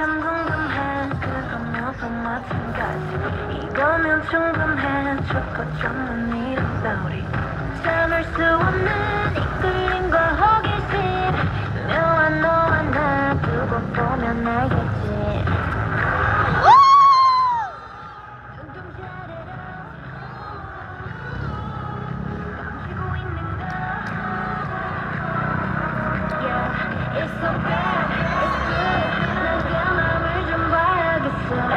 참 궁금해. 그건 너도 마찬가지. 이거면 충분해. 좋고 좋는 이런 소리 참을 수 없는 이끌림과 호기심. 묘한 너와 나 두고 보면 알겠지. it's so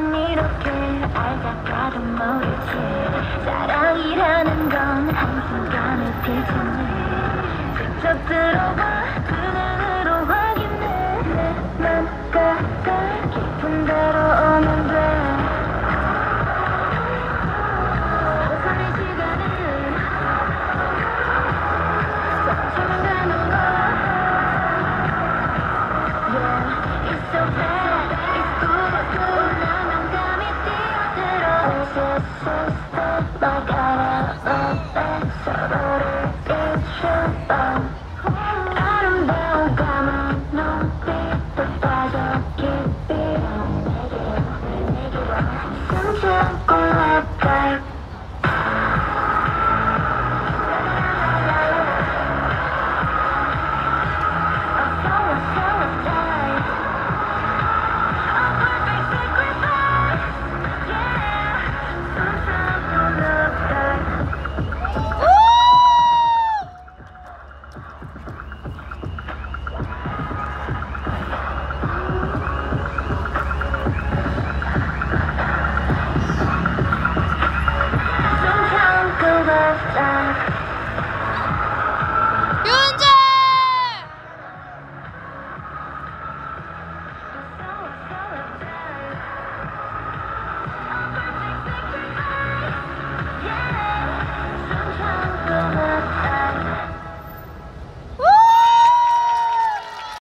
마음은 이렇게 알다가도 모르지 사랑이라는 건 한순간에 피지네. 직접 들어봐 두 눈으로 확인해. 내 맘가가 깊은 대로 오면 돼 Yeah, it's so bad, it's good, Like Yeah.